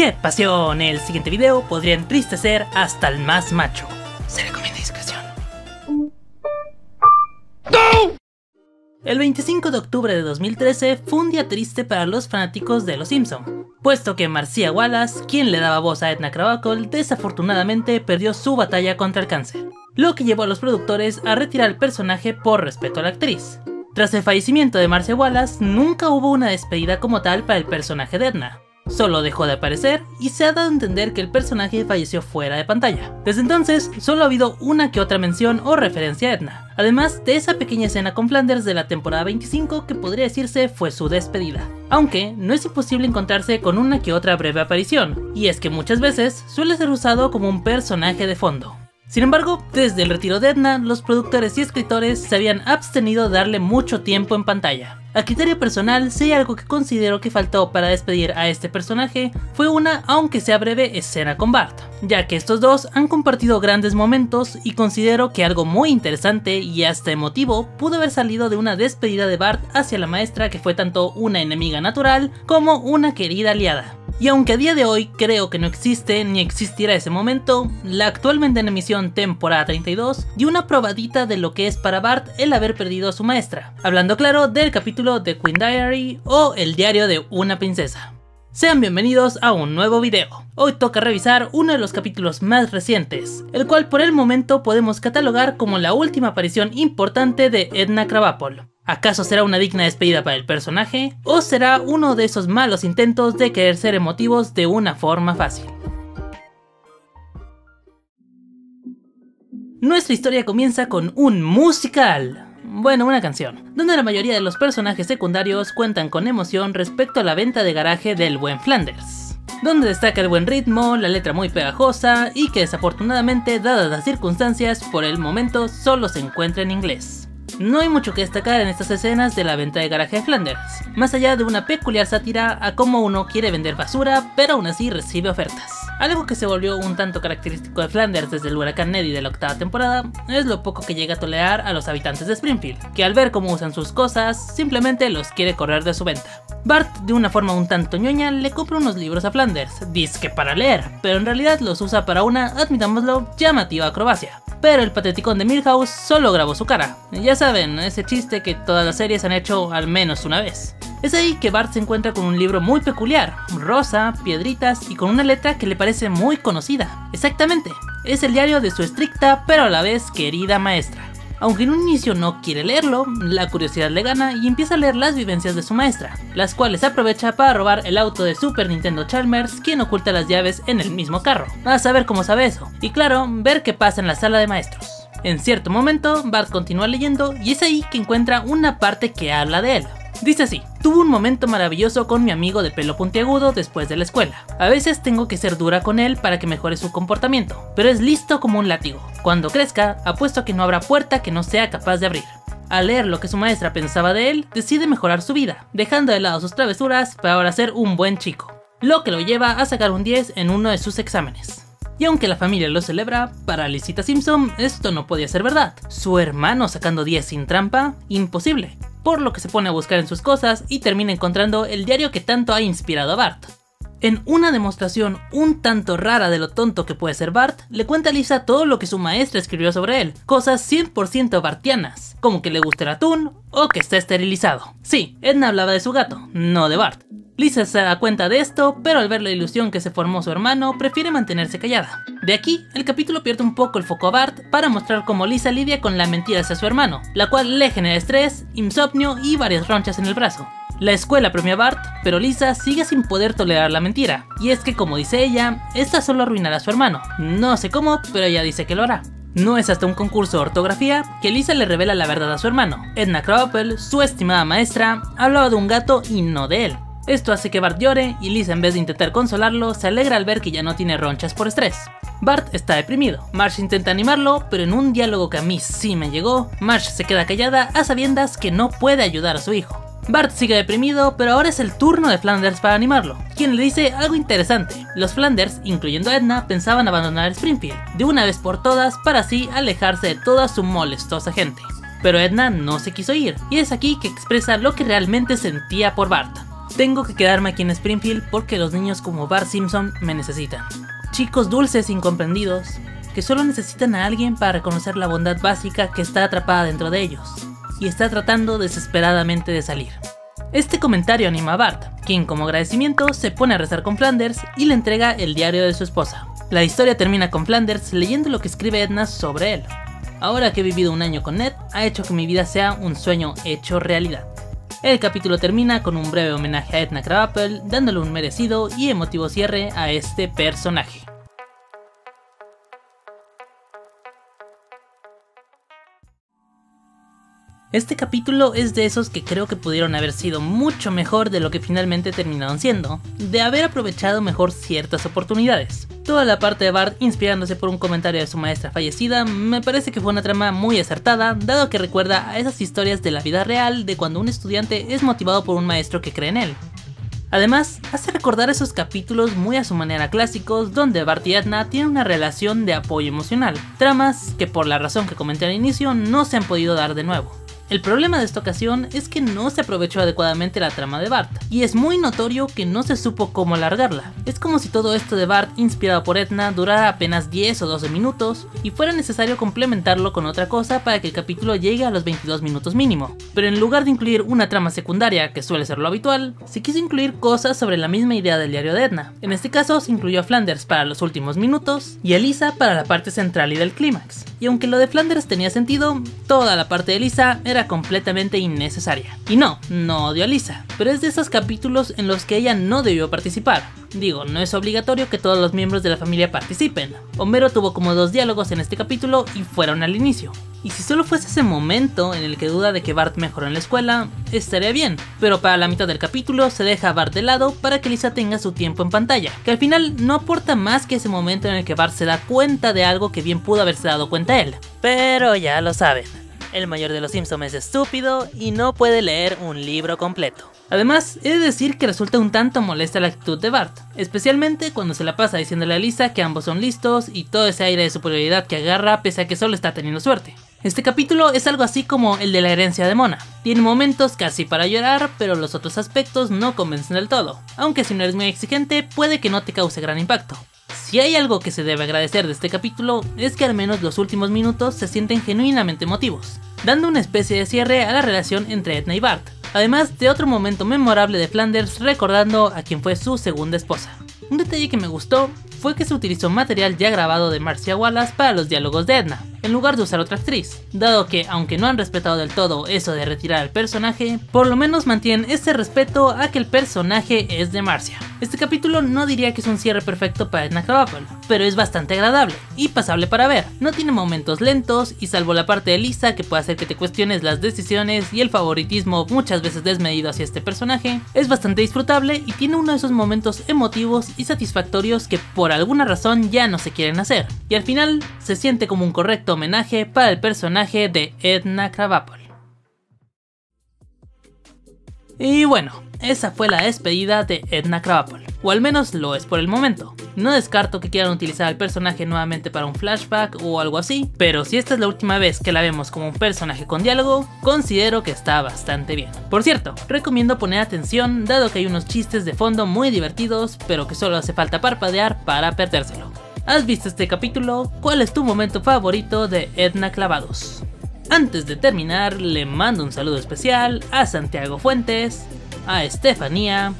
¡Qué pasión! El siguiente video podría entristecer hasta el más macho. Se recomienda discreción. El 25 de octubre de 2013 fue un día triste para los fanáticos de Los Simpson, puesto que Marcia Wallace, quien le daba voz a Edna Krabappel, desafortunadamente perdió su batalla contra el cáncer, lo que llevó a los productores a retirar el personaje por respeto a la actriz. Tras el fallecimiento de Marcia Wallace, nunca hubo una despedida como tal para el personaje de Edna, solo dejó de aparecer y se ha dado a entender que el personaje falleció fuera de pantalla. Desde entonces, solo ha habido una que otra mención o referencia a Edna, además de esa pequeña escena con Flanders de la temporada 25 que podría decirse fue su despedida. Aunque no es imposible encontrarse con una que otra breve aparición, y es que muchas veces suele ser usado como un personaje de fondo. Sin embargo, desde el retiro de Edna, los productores y escritores se habían abstenido de darle mucho tiempo en pantalla. A criterio personal, si hay algo que considero que faltó para despedir a este personaje, fue una, aunque sea breve, escena con Bart, ya que estos dos han compartido grandes momentos y considero que algo muy interesante y hasta emotivo pudo haber salido de una despedida de Bart hacia la maestra que fue tanto una enemiga natural como una querida aliada. Y aunque a día de hoy creo que no existe ni existirá ese momento, la actualmente en emisión temporada 32 dio una probadita de lo que es para Bart el haber perdido a su maestra, hablando claro del capítulo de Queen Diary o el diario de una princesa. Sean bienvenidos a un nuevo video. Hoy toca revisar uno de los capítulos más recientes, el cual por el momento podemos catalogar como la última aparición importante de Edna Krabappel. ¿Acaso será una digna despedida para el personaje? ¿O será uno de esos malos intentos de querer ser emotivos de una forma fácil? Nuestra historia comienza con un musical. Bueno, una canción, donde la mayoría de los personajes secundarios cuentan con emoción respecto a la venta de garaje del buen Flanders donde destaca el buen ritmo, la letra muy pegajosa y que desafortunadamente, dadas las circunstancias, por el momento solo se encuentra en inglés. No hay mucho que destacar en estas escenas de la venta de garaje de Flanders, más allá de una peculiar sátira a cómo uno quiere vender basura, pero aún así recibe ofertas. Algo que se volvió un tanto característico de Flanders desde el huracán Neddy de la octava temporada es lo poco que llega a tolerar a los habitantes de Springfield, que al ver cómo usan sus cosas, simplemente los quiere correr de su venta. Bart, de una forma un tanto ñoña, le compra unos libros a Flanders, que para leer, pero en realidad los usa para una, admitámoslo, llamativa acrobacia pero el pateticón de Milhouse solo grabó su cara. Ya saben, ese chiste que todas las series han hecho al menos una vez. Es ahí que Bart se encuentra con un libro muy peculiar, rosa, piedritas y con una letra que le parece muy conocida. Exactamente, es el diario de su estricta pero a la vez querida maestra. Aunque en un inicio no quiere leerlo, la curiosidad le gana y empieza a leer las vivencias de su maestra, las cuales aprovecha para robar el auto de Super Nintendo Chalmers, quien oculta las llaves en el mismo carro. A saber cómo sabe eso, y claro, ver qué pasa en la sala de maestros. En cierto momento, Bart continúa leyendo y es ahí que encuentra una parte que habla de él. Dice así, tuvo un momento maravilloso con mi amigo de pelo puntiagudo después de la escuela. A veces tengo que ser dura con él para que mejore su comportamiento, pero es listo como un látigo. Cuando crezca, apuesto que no habrá puerta que no sea capaz de abrir. Al leer lo que su maestra pensaba de él, decide mejorar su vida, dejando de lado sus travesuras para ahora ser un buen chico, lo que lo lleva a sacar un 10 en uno de sus exámenes. Y aunque la familia lo celebra, para Lisita Simpson esto no podía ser verdad. Su hermano sacando 10 sin trampa, imposible por lo que se pone a buscar en sus cosas y termina encontrando el diario que tanto ha inspirado a Bart. En una demostración un tanto rara de lo tonto que puede ser Bart, le cuenta a Lisa todo lo que su maestra escribió sobre él, cosas 100% bartianas, como que le gusta el atún o que está esterilizado. Sí, Edna hablaba de su gato, no de Bart. Lisa se da cuenta de esto, pero al ver la ilusión que se formó su hermano, prefiere mantenerse callada. De aquí, el capítulo pierde un poco el foco a Bart para mostrar cómo Lisa lidia con la mentira hacia su hermano, la cual le genera estrés, insomnio y varias ronchas en el brazo. La escuela premia a Bart, pero Lisa sigue sin poder tolerar la mentira, y es que como dice ella, esta solo arruinará a su hermano. No sé cómo, pero ella dice que lo hará. No es hasta un concurso de ortografía que Lisa le revela la verdad a su hermano. Edna Krabappel, su estimada maestra, hablaba de un gato y no de él. Esto hace que Bart llore y Lisa en vez de intentar consolarlo se alegra al ver que ya no tiene ronchas por estrés. Bart está deprimido, Marsh intenta animarlo, pero en un diálogo que a mí sí me llegó, Marsh se queda callada a sabiendas que no puede ayudar a su hijo. Bart sigue deprimido, pero ahora es el turno de Flanders para animarlo, quien le dice algo interesante. Los Flanders, incluyendo a Edna, pensaban abandonar Springfield, de una vez por todas, para así alejarse de toda su molestosa gente. Pero Edna no se quiso ir, y es aquí que expresa lo que realmente sentía por Bart. Tengo que quedarme aquí en Springfield porque los niños como Bart Simpson me necesitan. Chicos dulces incomprendidos, que solo necesitan a alguien para reconocer la bondad básica que está atrapada dentro de ellos, y está tratando desesperadamente de salir. Este comentario anima a Bart, quien como agradecimiento se pone a rezar con Flanders y le entrega el diario de su esposa. La historia termina con Flanders leyendo lo que escribe Edna sobre él. Ahora que he vivido un año con Ned, ha hecho que mi vida sea un sueño hecho realidad. El capítulo termina con un breve homenaje a Edna Krabappel, dándole un merecido y emotivo cierre a este personaje. Este capítulo es de esos que creo que pudieron haber sido mucho mejor de lo que finalmente terminaron siendo, de haber aprovechado mejor ciertas oportunidades. Toda la parte de Bart inspirándose por un comentario de su maestra fallecida me parece que fue una trama muy acertada, dado que recuerda a esas historias de la vida real de cuando un estudiante es motivado por un maestro que cree en él. Además, hace recordar esos capítulos muy a su manera clásicos donde Bart y Edna tienen una relación de apoyo emocional, tramas que por la razón que comenté al inicio no se han podido dar de nuevo. El problema de esta ocasión es que no se aprovechó adecuadamente la trama de Bart, y es muy notorio que no se supo cómo alargarla. Es como si todo esto de Bart inspirado por Edna durara apenas 10 o 12 minutos y fuera necesario complementarlo con otra cosa para que el capítulo llegue a los 22 minutos mínimo. Pero en lugar de incluir una trama secundaria, que suele ser lo habitual, se quiso incluir cosas sobre la misma idea del diario de Edna. En este caso se incluyó a Flanders para los últimos minutos y a Lisa para la parte central y del clímax. Y aunque lo de Flanders tenía sentido, toda la parte de Lisa era completamente innecesaria. Y no, no odio a Lisa, pero es de esos capítulos en los que ella no debió participar. Digo, no es obligatorio que todos los miembros de la familia participen. Homero tuvo como dos diálogos en este capítulo y fueron al inicio. Y si solo fuese ese momento en el que duda de que Bart mejoró en la escuela, estaría bien. Pero para la mitad del capítulo se deja Bart de lado para que Lisa tenga su tiempo en pantalla, que al final no aporta más que ese momento en el que Bart se da cuenta de algo que bien pudo haberse dado cuenta él. Pero ya lo saben, el mayor de los Simpsons es estúpido y no puede leer un libro completo. Además, he de decir que resulta un tanto molesta la actitud de Bart, especialmente cuando se la pasa diciéndole a Lisa que ambos son listos y todo ese aire de superioridad que agarra pese a que solo está teniendo suerte. Este capítulo es algo así como el de la herencia de Mona. Tiene momentos casi para llorar, pero los otros aspectos no convencen del todo, aunque si no eres muy exigente puede que no te cause gran impacto. Si hay algo que se debe agradecer de este capítulo es que al menos los últimos minutos se sienten genuinamente emotivos, dando una especie de cierre a la relación entre Edna y Bart, además de otro momento memorable de Flanders recordando a quien fue su segunda esposa. Un detalle que me gustó fue que se utilizó material ya grabado de Marcia Wallace para los diálogos de Edna, en lugar de usar otra actriz, dado que, aunque no han respetado del todo eso de retirar al personaje, por lo menos mantienen ese respeto a que el personaje es de Marcia. Este capítulo no diría que es un cierre perfecto para Edna Krabappel, pero es bastante agradable y pasable para ver. No tiene momentos lentos y salvo la parte de Lisa que puede hacer que te cuestiones las decisiones y el favoritismo muchas veces desmedido hacia este personaje, es bastante disfrutable y tiene uno de esos momentos emotivos y satisfactorios que por alguna razón ya no se quieren hacer. Y al final se siente como un correcto homenaje para el personaje de Edna Krabappel. Y bueno, esa fue la despedida de Edna Krabappel, o al menos lo es por el momento. No descarto que quieran utilizar al personaje nuevamente para un flashback o algo así, pero si esta es la última vez que la vemos como un personaje con diálogo, considero que está bastante bien. Por cierto, recomiendo poner atención dado que hay unos chistes de fondo muy divertidos, pero que solo hace falta parpadear para perdérselo. ¿Has visto este capítulo? ¿Cuál es tu momento favorito de Edna Clavados? Antes de terminar, le mando un saludo especial a Santiago Fuentes, a Estefanía,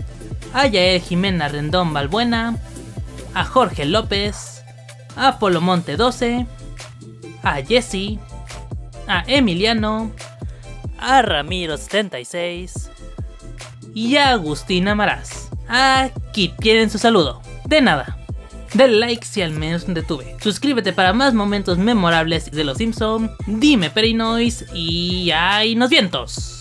a Yael Jimena Rendón Balbuena, a Jorge López, a Polomonte 12, a Jesse, a Emiliano, a Ramiro 76 y a Agustina Maraz. Aquí tienen su saludo. De nada. Dale like si al menos te detuve. Suscríbete para más momentos memorables de los Simpson. Dime Perinois y ¡ay, nos vientos!